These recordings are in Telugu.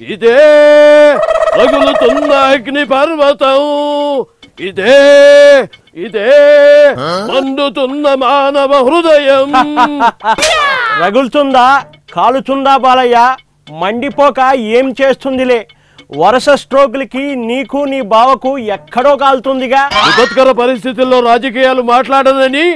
ఇదే రగులుతున్న అగ్ని పర్వతం. ఇదే ఇదే మండుతున్న మానవ హృదయం. రగులుతుందా కాలుతుందా బాలయ్య? మండిపోక ఏం చేస్తుందిలే? వరుస స్ట్రోకులకి నీకు నీ బావకు ఎక్కడో కాలుతుందిగా. విపత్కర పరిస్థితుల్లో రాజకీయాలు మాట్లాడనని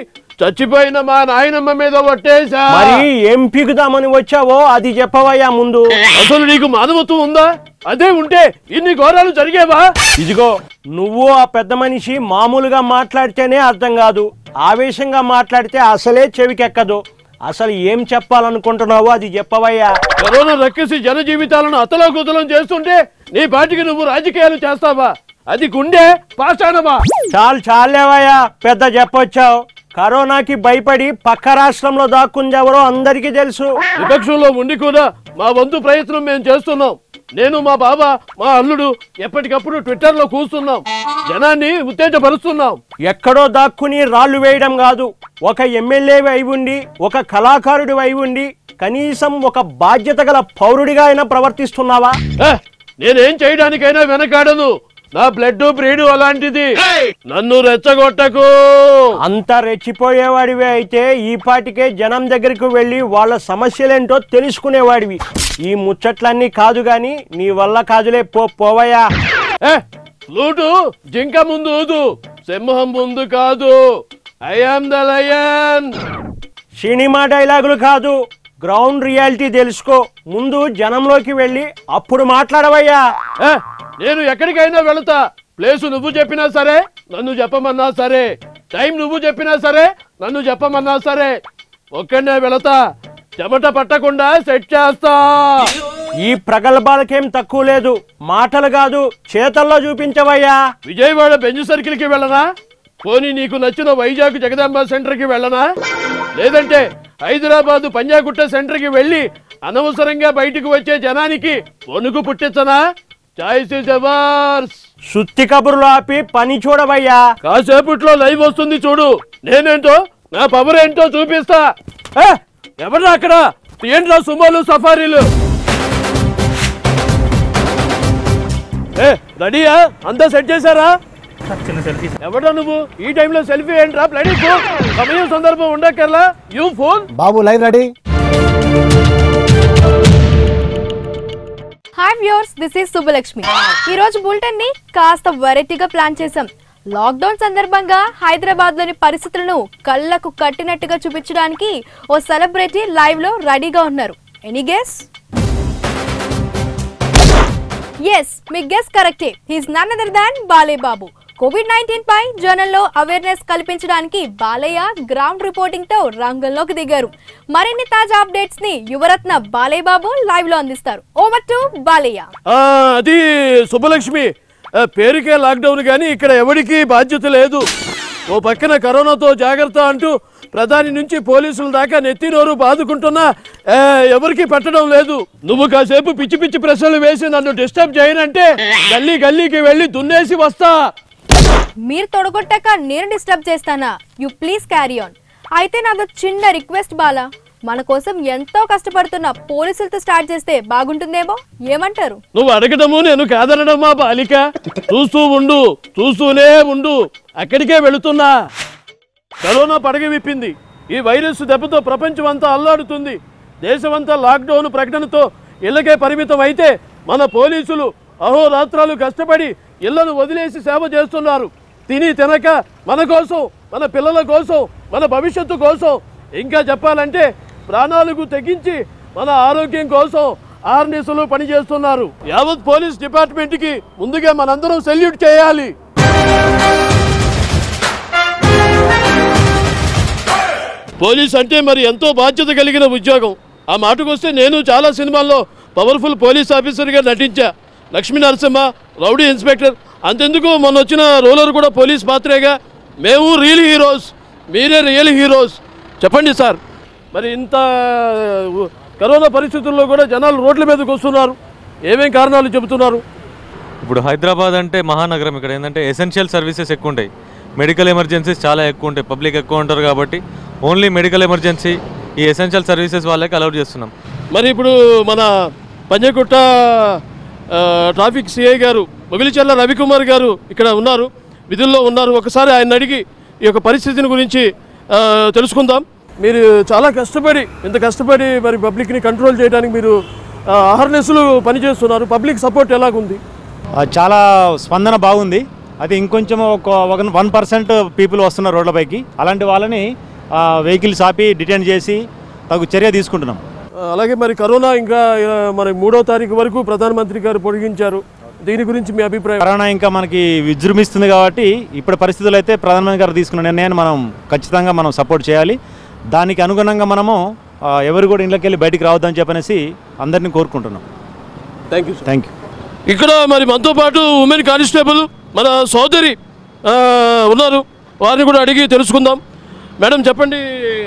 చచ్చిపోయిన మా నాయనమ్మ మీద ఒట్టేశా. మరి ఏం పీకుదామని వచ్చావో అది చెప్పవయ్యా ముందు. అసలు నీకు మానవత్వం ఉందా? అదే ఉంటే ఇన్ని ఘోరాలు జరిగేవా? ఇదిగో నువ్వు ఆ పెద్ద మనిషి మామూలుగా మాట్లాడితేనే అర్థం కాదు. ఆవేశంగా మాట్లాడితే అసలే చెవికెక్కదు. అసలు ఏం చెప్పాలనుకుంటున్నావో అది చెప్పవయ్యా. కరోనా రక్కేసి జన జీవితాలను అతలాకుతలం చేస్తుంటే నీ పాటికి నువ్వు రాజకీయాలు చేస్తావా? అది గుండె పాషాణమా? చాలు చాలేవయ్యా పెద్ద చెప్పొచ్చావు కరోనాకి భయపడి పక్క రాష్ట్రంలో దాక్కుందెవరో అందరికీ తెలుసు. విపక్షంలో ఉండి కూడా మా వంతు ప్రయత్నం మేము చేస్తున్నాం. నేను మా బాబా మా అల్లుడు ఎప్పటికప్పుడు ట్విట్టర్లో కూస్తున్నాం జనాన్ని ఉత్తేజపరుస్తున్నాం. ఎక్కడో దాక్కుని రాళ్ళు వేయడం కాదు. ఒక ఎమ్మెల్యే అయి ఉండి ఒక కళాకారుడి అయి ఉండి కనీసం ఒక బాధ్యత గల పౌరుడిగా అయినా ప్రవర్తిస్తున్నావా? నేనేం చేయడానికైనా వెనకాడను. నా బ్లడ్ బ్రీడ్ అలాంటిది. నన్ను రెచ్చగొట్టకు. అంత రెచ్చిపోయేవాడివి అయితే ఈ పాటికే జనం దగ్గరికి వెళ్ళి వాళ్ళ సమస్యలేంటో తెలుసుకునేవాడివి. ఈ ముచ్చట్లన్నీ కాదు గాని నీ వల్ల కాదులే పో పోవయ్యా. ఏ, ఫ్లూటు జింక ముందు ఊదు. సింహం ముందు కాదు. I am the lion cinema డైలాగులు కాదు. గ్రౌండ్ రియాలిటీ తెలుసుకో. ముందు జనంలోకి వెళ్ళి అప్పుడు మాట్లాడవయ్యా. నేను ఎక్కడికైనా వెళతా. ప్లేసు నువ్వు చెప్పినా సరే నన్ను చెప్పమన్నా సరే. టైం నువ్వు చెప్పినా సరే నన్ను చెప్పమన్నా సరే. ఒక్కడే వెళతా. చెమట పట్టకుండా సెట్ చేస్తా. ఈ ప్రగల్భాలకేం తక్కువ లేదు. మాటలు కాదు చేతల్లో చూపించవయ్యా. విజయవాడ బెంజ్ సర్కిల్కి వెళ్ళనా? పోనీ నీకు నచ్చిన వైజాగ్ జగదాంబ సెంటర్కి వెళ్ళనా? లేదంటే హైదరాబాద్ పంజాగుట్ట సెంటర్కి వెళ్ళి అనవసరంగా బయటకు వచ్చే జనానికి వణుకు పుట్టించనా? సుత్తి కబుర్లు ఆపి పని చూడవయ్యా. కాసేపట్లో లైవ్ వస్తుంది చూడు. నేనేంటో నా పవర్ ఏంటో చూపిస్తా. ఎవరా అక్కడ? ఏంట్రా సుమోలు సఫారీలు? ఏ రెడీయా? అంతా సెట్ చేశారా? ఎవడా నువ్వు? ఈ టైంలో సెల్ఫీ ఏంట్రా? ఫోన్ సమయం సందర్భం ఉండక్కర్లా? You phone Babu live ready. Hi viewers this is Subbalakshmi. ఈ రోజు బులెటిన్ని కాస్త వెరైటీగా ప్లాన్ చేశాం. లాక్డౌన్ సందర్భంగా హైదరాబాద్లోని పరిస్థితులను కళ్ళకు కట్టినట్టుగా చూపించడానికి ఓ సెలబ్రిటీ లైవ్లో రెడీగా ఉన్నారు. ఎనీ గెస్ ఎస్ మీ గెస్ కరెక్టే he's none other than Bala Babu Covid nineteen పై జనంలో అవేర్నెస్ కల్పించడానికి బాలయ్య గ్రౌండ్ రిపోర్టింగ్తో రంగంలోకి దిగారు. మరిన్ని తాజా అప్డేట్స్ని యువరత్న బాలయ్య బాబు లైవ్లో అందిస్తారు. Over to Balayya. అది సుబ్బలక్ష్మి. పేరుకే లాక్డౌన్ కానీ ఇక్కడ ఎవరికి బాధ్యత లేదు. ఓ పక్కన కరోనాతో జాగ్రత్త అంటూ ప్రధాని నుంచి పోలీసుల దాకా నెత్తినోరు బాదుకుంటున్నా ఎవరికి పెట్టడం లేదు. నువ్వు కాసేపు పిచ్చి పిచ్చి ప్రశ్నలు వేసి నన్ను డిస్టర్బ్ చేయనంటే గల్లీ గల్లీకి వెళ్ళి దున్నేసి వస్తా. మీరు తొడగొట్టాక నేను డిస్టర్బ్ చేస్తానా? యు ప్లీజ్ క్యారీ ఆన్ అయితే నాదో చిన్న రిక్వెస్ట్ బాలా. మన కోసం ఎంతో కష్టపడుతున్న పోలీసులతో స్టార్ట్ చేస్తే బాగుంటుందేమో? ఏమంటారు? నువ్వు అడగడము నేను కాదనడమా బాలిక. చూస్తూ ఉండు చూస్తూనే ఉండు. అక్కడికే వెళుతున్నా. కరోనా పడగ విప్పింది. ఈ వైరస్ దెబ్బతో ప్రపంచం అంతా అల్లాడుతుంది. దేశమంతా లాక్డౌన్ ప్రకటనతో ఇళ్ళకే పరిమితం అయితే మన పోలీసులు అహోరాత్రాలు కష్టపడి ఇళ్ళను వదిలేసి సేవ చేస్తున్నారు. తిని తినక మన కోసం మన పిల్లల కోసం మన భవిష్యత్తు కోసం. ఇంకా చెప్పాలంటే ప్రాణాలకు తెగించి మన ఆరోగ్యం కోసం ఆర్నీసులు పనిచేస్తున్నారు. యావత్ పోలీస్ డిపార్ట్మెంట్కి ముందుగా మనందరం సెల్యూట్ చేయాలి. పోలీస్ అంటే మరి ఎంతో బాధ్యత కలిగిన ఉద్యోగం. ఆ మాటకొస్తే నేను చాలా సినిమాల్లో పవర్ఫుల్ పోలీస్ ఆఫీసర్గా నటించా. లక్ష్మీ నరసింహ రౌడీ ఇన్స్పెక్టర్ అంతెందుకు మొన్న వచ్చిన రోలర్ కూడా పోలీస్ పాత్రేగా మేము రియల్ హీరోస్ మీరే రియల్ హీరోస్ చెప్పండి సార్. మరి ఇంత కరోనా పరిస్థితుల్లో కూడా జనాలు రోడ్ల మీదకి వస్తున్నారు. ఏమేం కారణాలు చెబుతున్నారు? ఇప్పుడు హైదరాబాద్ అంటే మహానగరం ఇక్కడ. ఏంటంటే ఎసెన్షియల్ సర్వీసెస్ ఎక్కువ ఉంటాయి మెడికల్ ఎమర్జెన్సీస్ చాలా ఎక్కువ ఉంటాయి పబ్లిక్ ఎక్కువ ఉంటారు కాబట్టి ఓన్లీ మెడికల్ ఎమర్జెన్సీ ఈ ఎసెన్షియల్ సర్వీసెస్ వాళ్ళకి అలౌట్ చేస్తున్నాం. మరి ఇప్పుడు మన పంజగుట్ట ట్రాఫిక్ సిఐ గారు మొగిలిచర్ల రవికుమార్ గారు ఇక్కడ ఉన్నారు విధుల్లో ఉన్నారు. ఒకసారి ఆయన అడిగి ఈ యొక్క పరిస్థితిని గురించి తెలుసుకుందాం. మీరు చాలా కష్టపడి ఇంత కష్టపడి మరి పబ్లిక్ని కంట్రోల్ చేయడానికి మీరు అహర్నెస్లు పనిచేస్తున్నారు. పబ్లిక్ సపోర్ట్ ఎలాగుంది? చాలా స్పందన బాగుంది. అది ఇంకొంచెం ఒక ఒక వన్ పర్సెంట్ పీపుల్ వస్తున్నారు రోడ్లపైకి. అలాంటి వాళ్ళని వెహికల్స్ ఆపి డిటైన్ చేసి తగు చర్య తీసుకుంటున్నాం. అలాగే మరి కరోనా ఇంకా మరి మూడో తారీఖు వరకు ప్రధానమంత్రి గారు పొడిగించారు. దీని గురించి మీ అభిప్రాయం? కరోనా ఇంకా మనకి విజృంభిస్తుంది కాబట్టి ఇప్పుడు పరిస్థితులు అయితే ప్రధానమంత్రి గారు తీసుకున్న నిర్ణయాన్ని మనం ఖచ్చితంగా మనం సపోర్ట్ చేయాలి. దానికి అనుగుణంగా మనము ఎవరు కూడా ఇళ్ళకి వెళ్ళి బయటికి రావద్దని చెప్పనేసి అందరినీ కోరుకుంటున్నాం. థ్యాంక్ యూ థ్యాంక్ యూ ఇక్కడ మరి మనతో పాటు ఉమెన్ కానిస్టేబుల్ మన సోదరి ఉన్నారు. వారిని కూడా అడిగి తెలుసుకుందాం. మేడం చెప్పండి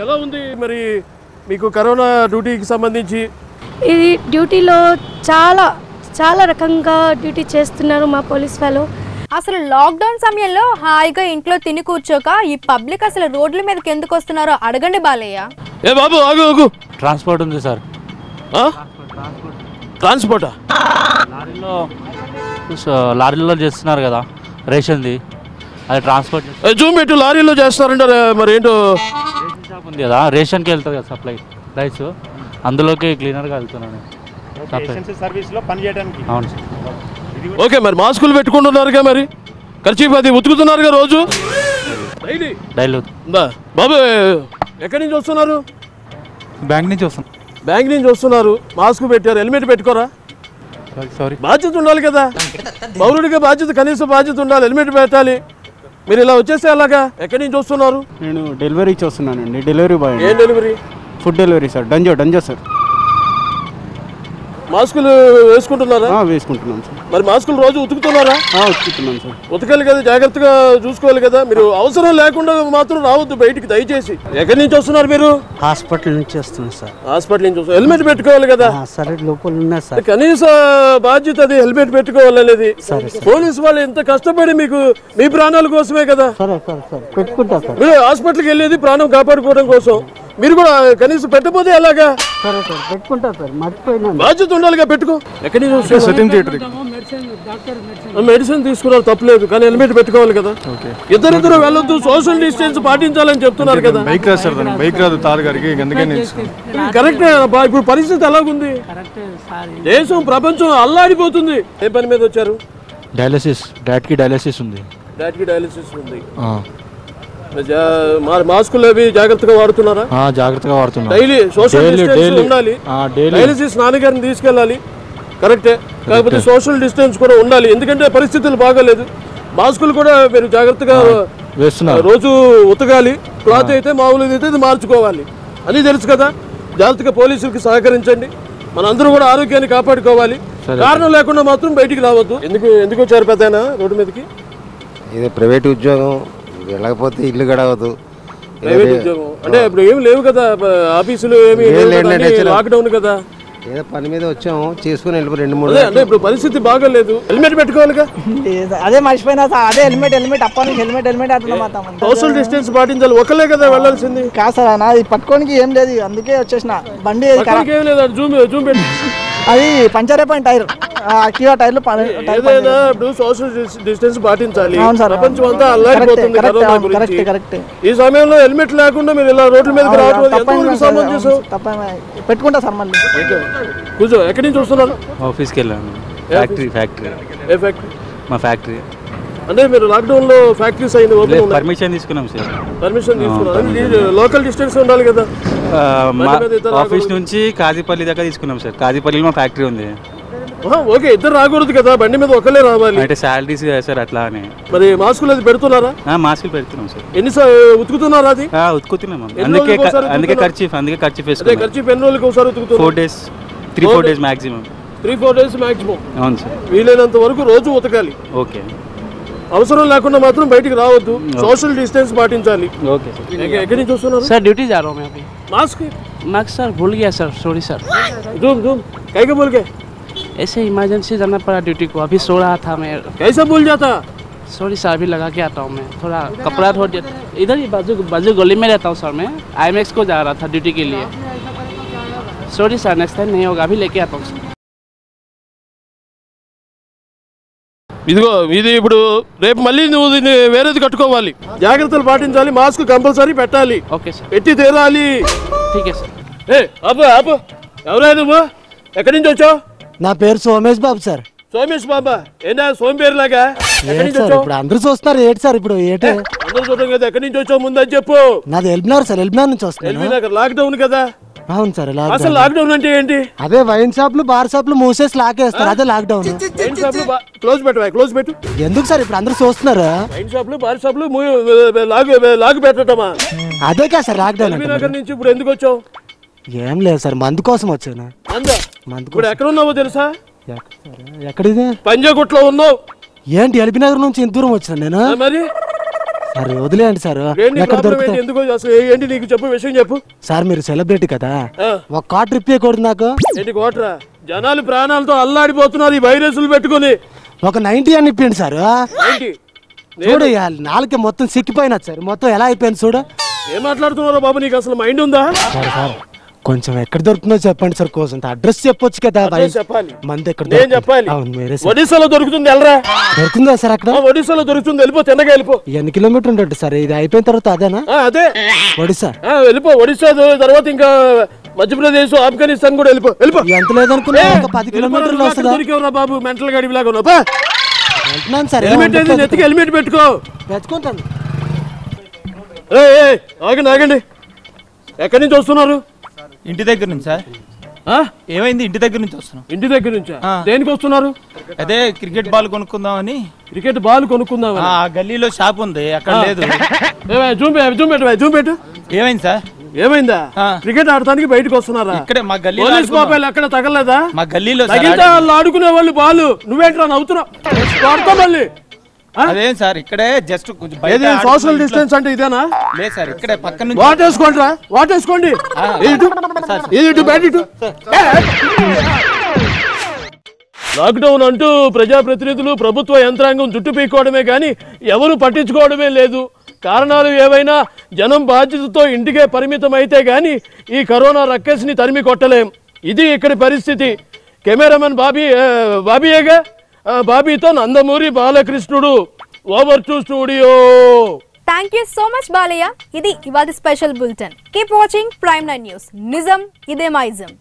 ఎలా ఉంది? మరి మీకు కరోనా డ్యూటీకి సంబంధించి ఇది డ్యూటీలో చాలా చాలా రకంగా డ్యూటీ చేస్తున్నారు మా పోలీస్ వాళ్ళు. అసలు లాక్డౌన్ సమయంలో హాయిగా ఇంట్లో తిని కూర్చోక ఈ పబ్లిక్ అసలు రోడ్ల మీదకి ఎందుకు వస్తున్నారో అడగండి బాలయ్య. ఏ బాబు ఆగు ఆగు. ట్రాన్స్పోర్ట్ ఉంది సార్. ఆ? ట్రాన్స్పోర్టా? లారీలో సో లారీలో చేస్తున్నారు కదా రేషన్ది. అది ట్రాన్స్పోర్ట్ ఏ, జూమ్ పెట్టు లారీలో చేస్తారంటారు మరి ఏంటో? రేషన్ షాప్ ఉంది కదా రేషన్కి వెళ్తుంది కదా సప్లై రైస్ అందులోకి క్లీనర్గా వెళ్తున్నాను సప్లై సర్వీస్లో పనిచేయడానికి అవును సార్. ఓకే మరి మాస్కులు పెట్టుకుంటున్నారుగా మరి? ఖర్చు అది ఉతుకుతున్నారుగా రోజు? డైలీ బాబు ఎక్కడి నుంచి వస్తున్నారు? బ్యాంక్ నుంచి వస్తాం బ్యాంక్ నుంచి వస్తున్నారు. మాస్క్ పెట్టారు హెల్మెట్ పెట్టుకోరా? సారీ బాధ్యత ఉండాలి కదా. పౌరుడిగా బాధ్యత కనీస బాధ్యత ఉండాలి హెల్మెట్ పెట్టాలి. మీరు ఇలా వచ్చేస్తే అలాగా ఎక్కడి నుంచి వస్తున్నారు? నేను డెలివరీకి వస్తున్నానండి. డెలివరీ బాయ్ ఏం delivery? Food delivery sir. Dunzo Dunzo sir. మాస్కులు వేసుకుంటున్నారా? వేసుకుంటున్నాం సార్. మరి మాస్కులు రోజు ఉతుకుతున్నారా? వచ్చుకుంటున్నాం సార్. ఉతకాలి కదా జాగ్రత్తగా చూసుకోవాలి కదా. మీరు అవసరం లేకుండా మాత్రం రావద్దు బయటికి దయచేసి. ఎక్కడి నుంచి వస్తున్నారు మీరు? హాస్పిటల్ నుంచి వస్తుంది సార్. హాస్పిటల్ నుంచి వస్తున్నారు. హెల్మెట్ పెట్టుకోవాలి కదా. ఆ, సరే లోపల సార్. కనీస బాధ్యత అది హెల్మెట్ పెట్టుకోవాలనేది పోలీసు వాళ్ళు ఎంత కష్టపడి మీకు మీ ప్రాణాల కోసమే కదా. సరే సరే సరే. పెట్టుకుంటా సార్. మీరు హాస్పిటల్కి వెళ్ళేది ప్రాణం కాపాడుకోవడం కోసం. మీరు కూడా కనీసం పెట్టకపోతే ఎలాగా? సరే సార్ పెట్టుకుంటా సార్ మర్చిపోయినాను బాధ్యత ఉండాలిగా పెట్టుకో. ఎక్కడి థియేటర్ మెడిసిన్ తీసుకున్నారు తప్పలేదు కానీ హెల్మెట్ పెట్టుకోవాలి కదా. ఇద్దరిద్దరు వెళ్ళొద్దు సోషల్ డిస్టెన్స్ పాటించాలని చెప్తున్నారు కదా. బైక్ రాదు సార్ బైక్ రాదు తారు గారికి కరెక్టే అబ్బా, ఇప్పుడు పరిస్థితి ఎలాగుంది? దేశం ప్రపంచం అల్లాడిపోతుంది. ఏ పని మీద వచ్చారు? డయాలసిస్ డాట్కి డయాలసిస్ ఉంది. డాక్టర్ డయాలిసిస్ ఉంది. మాస్కులు అవి జాగ్రత్తగా వాడుతున్నారా? జాగ్రత్తగా వాడుతున్నాం. Daily social distance. ఉండాలి. డయాలిసిస్ నాన్నగారిని తీసుకెళ్ళాలి. కరెక్టే. కాకపోతే సోషల్ డిస్టెన్స్ కూడా ఉండాలి. ఎందుకంటే పరిస్థితులు బాగాలేదు. మాస్కులు కూడా మీరు జాగ్రత్తగా వేస్తున్నారు. రోజు ఉతకాలి. క్లాత్ అయితే మామూలుగా అయితే ఇది మార్చుకోవాలి. అని తెలుసు కదా. జాగ్రత్తగా పోలీసులకి సహకరించండి. మనందరూ కూడా ఆరోగ్యాన్ని కాపాడుకోవాలి. కారణం లేకుండా మాత్రం బయటికి రావద్దు. ఎందుకు ఎందుకు వచ్చారు పెద్దయినా రోడ్డు మీదకి? ఇది ప్రైవేట్ ఉద్యోగం. వెళ్ళకపోతే ఇల్లు గడవదు. ప్రైవేట్ ఉద్యోగం. అంటే ఇప్పుడు ఏమి లేవు కదా ఆఫీసులు ఏమి ఏం లేవు అన్ని. లాక్డౌన్ కదా. ఏదో పని మీద వచ్చాము చేసుకుని వెళ్ళిపో రెండు మూడు అదే అంటే ఇప్పుడు పరిస్థితి బాగాలేదు. హెల్మెట్ పెట్టుకోవాలిగా? అదే మర్చిపోయినా సార్ అదే హెల్మెట్ హెల్మెట్ అప్పటి నుంచి హెల్మెట్ హెల్మెట్ అంటున్నా సోషల్ డిస్టెన్స్ పాటించాలి. ఒకళ్ళే కదా వెళ్ళాల్సింది. కాదు సార్ నాది పట్టుకోనికి ఏం లేదు అందుకే వచ్చేసిన. బండి పక్కనకి ఏం లేదు జూమ్ జూమ్ పెట్టి. అది పంచర్ అయిపోయిన టైర్. కియా టైర్లు ఏదైనా ఇప్పుడు సోషల్ డిస్టెన్స్ పాటించాలి. అవును సార్. ప్రపంచం అంతా అల్లాడిపోతుంది కరెక్ట్, కరోనా కరెక్ట్, కరెక్ట్. ఈ సమయంలో హెల్మెట్ లేకుండా మీరు ఇలా రోడ్ల మీదకి రావడం తప్ప పెట్టుకుంటా సార్ మళ్ళీ. కూర్చో ఎక్కడి నుంచి వస్తున్నారు? ఆఫీస్కి వెళ్ళాను. ఫ్యాక్టరీ ఫ్యాక్టరీ ఏ ఫ్యాక్టరీ మా ఫ్యాక్టరీ. అంటే మీరు లాక్డౌన్లో ఫ్యాక్టరీస్ అయింది ఓపెన్ పర్మిషన్ తీసుకున్నాం సార్. పర్మిషన్ లోకల్ డిస్టెన్స్ ఉండాలి కదా. మా ఆఫీస్. నుంచి కాజీపల్లి దాకా తీసుకున్నాం సార్. కాజీపల్లిలో మా ఫ్యాక్టరీ ఉంది. ఓకే ఇద్దరు రాకూడదు కదా. బండి మీద ఒకళ్ళే రావాలి. అంటే శాలరీస్ సార్ అట్లా అని. మరి మాస్కులు అది పెడుతున్నారా? మాస్కులు పెడుతున్నాం సార్. ఎన్నిసార్లు ఉతుకుతున్నారా అది? ఉతుకుతున్నాం ఎన్ని అందుకే అందుకే? ఖర్చు అందుకే ఖర్చు అదే వేసుకున్నాం. ఖర్చు ఎన్ని రోజులకి ఒకసారి four days three four. Days maximum three four days maximum అవును సార్. వీలైనంత వరకు రోజు ఉతకాలి. ఓకే. అవసరం లేకుండా మాత్రం బయటికి రావద్దు సోషల్ డిస్టెన్స్ పాటించాలి ఓకే సార్ ఎక్క- ఎక్కడి నుంచి వస్తున్నారు सर ड्यूटी जा रहा हूँ मैं अभी मास्क मार्क्स सर भूल गया sir sorry sir zoom zoom कहीं बोल के ऐसे इमरजेंसी जाना पड़ा ड्यूटी को अभी सो रहा था मैं कैसे भूल जाता सॉरी सर अभी लगा के आता हूँ मैं थोड़ा कपड़ा धो दिया इधर ही बाजू बाजू गली में रहता हूँ सर मैं आई को जा रहा था ड्यूटी के लिए सॉरी सर नेक्स्ट टाइम नहीं होगा अभी लेके आता हूँ सर ఇదిగో ఇది ఇప్పుడు రేపు మళ్ళీ నువ్వు దీన్ని వేరేది కట్టుకోవాలి. జాగ్రత్తలు పాటించాలి మాస్క్ కంపల్సరీ పెట్టాలి. ఓకే పెట్టి తేరాలి. ఎవరైనా నువ్వు? ఎక్కడి నుంచి వచ్చావు? నా పేరు సోమేష్ బాబు సార్. సోమేష్ బాబా? ఏందా సోమేరు లాగా ఏంటి సార్ ఇప్పుడు అందరూ చూస్తున్నారు ఏంటి సార్ ఇప్పుడు ఏంటి? అందరూ చూడడం కదా ఎక్కడి నుంచి వచ్చావు ముందని చెప్పు. నాది ఎల్బినగర్ సార్ ఎల్బినగర్ నుంచి వస్తాను లాక్డౌన్ కదా. అవును సార్ అసలు లాక్డౌన్ అంటే ఏంటి? అదే వైన్ షాప్లు బార్ షాప్లు మూసేసి లాకేస్తారు అదే లాక్డౌన్ వైన్ షాప్లు క్లోజ్ పెట్టవా క్లోజ్ పెట్టు ఎందుకు సార్ ఇప్పుడు అందరూ చూస్తున్నారు? వైన్ షాప్లు బార్ షాప్లు లాగు లాగు పెట్టటమా? అదే కదా సార్ లాక్డౌన్ నగర్ నుంచి ఇప్పుడు ఎందుకు వచ్చావు. ఏం లేదు సార్ మందు కోసం వచ్చాను. మందు? ఇప్పుడు ఎక్కడ ఉన్నావో తెలుసా? కోసం ఎక్కడిది? పంజాగుట్లో ఉన్నావు. ఏంటి ఎల్బీ నగర్ నుంచి ఇంత దూరం వచ్చాను నేను? మరి? సార్ వదిలేయండి సార్. ఎక్కడ దొరుకుతాయి? ఎందుకు అసలు ఏంటి నీకు చెప్పు విషయం చెప్పు. సార్ మీరు సెలబ్రిటీ కదా. ఒక కార్ ట్రిప్ ఇవ్వకూడదు నాకు. ఏంటి కోట్రా? జనాలు ప్రాణాలతో అల్లాడిపోతున్నారు ఈ వైరస్లు పెట్టుకొని. ఒక నైన్టీ అని ఇప్పిండి సార్. చూడు నాలుక మొత్తం సిక్కిపోయినది సార్. మొత్తం ఎలా అయిపోయింది చూడు. ఏం మాట్లాడుతున్నారో బాబు నీకు అసలు మైండ్ ఉందా? Sir sir. కొంచెం ఎక్కడ దొరుకుతుందో చెప్పండి సార్ కోసం. అడ్రస్ చెప్పొచ్చు కదా చెప్పాలి. మంది ఎక్కడ నేను? చెప్పాలి. అవును మీరే సార్. ఒడిశాలో దొరుకుతుంది వెళ్ళరా దొరుకుతుందా సార్ అక్కడ? ఆ, ఒడిశాలో దొరుకుతుంది వెళ్ళిపో తిన్నగా వెళ్ళిపో. ఎన్ని కిలోమీటర్ ఉంటుంది సార్? ఇది అయిపోయిన తర్వాత అదేనా? ఆ, అదే. ఒడిశా ఆ, వెళ్ళిపో ఒడిశా ద- తర్వాత ఇంకా మధ్యప్రదేశ్ ఆఫ్ఘనిస్తాన్ కూడా వెళ్ళిపో వెళ్ళిపో. ఎంత లేదనుకున్నా ఏ, ఒక పది కిలోమీటర్లు వస్తుందా? దొరికేవురా బాబు? మెంటల్ గడివి లాగా ఉన్నావు. పా. వెళ్తున్నాను సార్ హెల్మెట్ ఏంది? నెత్తికి హెల్మెట్ పెట్టుకో. పెట్టుకుంటాను. ఏయ్, ఏయ్, ఆగండి ఆగండి. ఎక్కడి నుంచి వస్తున్నారు? ఇంటి దగ్గర నుంచి? ఏమైంది ఇంటి దగ్గర నుంచి వస్తున్నాం ఇంటి దగ్గర నుంచా. దేనికి వస్తున్నారు? అదే క్రికెట్ బాల్ కొనుక్కుందామని. క్రికెట్ బాల్ కొనుక్కుందాం ఆ గల్లీలో షాప్ ఉంది అక్కడ లేదు. జూమ్ పెట్టు, జూమ్ పెట్టు జూమ్ పెట్టు ఏమైంది సార్? ఏమైందా? క్రికెట్ ఆడటానికి బయటకు వస్తున్నారా? ఇక్కడే మా గల్లీలో పోలీస్ ఎక్కడ తగలలేదా? మా గల్లీలో తగిలితే. వాళ్ళు ఆడుకునే వాళ్ళు బాలు. నువ్వేంట్రా నవ్వుతున్నావు? మళ్ళీ. అదేం సార్ ఇక్కడే జస్ట్ కొంచెం సోషల్. డిస్టెన్స్ అంటే ఇదేనా? లేదు సార్ ఇక్కడే పక్క నుంచి వాటేసుకోండి. రా వాటేసుకోండి ఇటు. బయట ఇటు. లాక్డౌన్ అంటూ ప్రజాప్రతినిధులు ప్రభుత్వ యంత్రాంగం జుట్టు పీక్కోవడమే కానీ ఎవరు పట్టించుకోవడమే లేదు. కారణాలు ఏవైనా జనం బాధ్యతతో ఇంటికే పరిమితం అయితే గాని ఈ కరోనా రక్కసిని తరిమి కొట్టలేం. ఇది ఇక్కడి పరిస్థితి. కెమెరామెన్ బాబీ బాబీయేగా? బాబీతో Nandamuri బాలకృష్ణుడు over to studio. Thank you so much Balayya. ఇది ఇవాళ special bulletin. Keep watching prime nine news నిజం ఇదే మైజం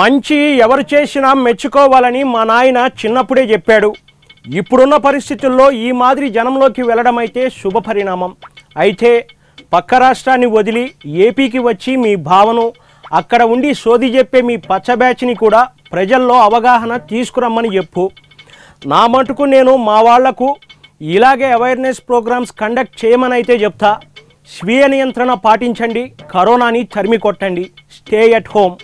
మంచి ఎవరు చేసినా మెచ్చుకోవాలని మా నాయన చిన్నప్పుడే చెప్పాడు. ఇప్పుడున్న పరిస్థితుల్లో ఈ మాదిరి జనంలోకి వెళ్ళడం అయితే శుభ పరిణామం. అయితే పక్క రాష్ట్రాన్ని వదిలి ఏపీకి వచ్చి మీ భావను అక్కడ ఉండి సోది చెప్పే మీ పచ్చ బ్యాచ్ని కూడా ప్రజల్లో అవగాహన తీసుకురమ్మని చెప్పు. నా మటుకు నేను మా వాళ్ళకు ఇలాగే అవేర్నెస్ ప్రోగ్రామ్స్ కండక్ట్ చేయమని అయితే చెప్తా. స్వీయ నియంత్రణ పాటించండి కరోనాని తరిమి కొట్టండి స్టే ఎట్ హోమ్.